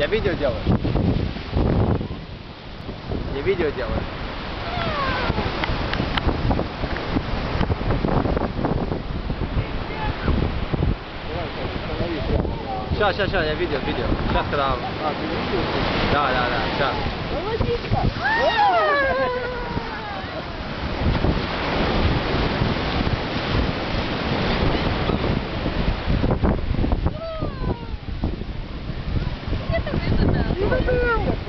Я видео делаю. Я видео делаю. Сейчас, сейчас, сейчас, я видео, видео. Сейчас, когда... А, ты видел? Да, да, да, сейчас. Сейчас.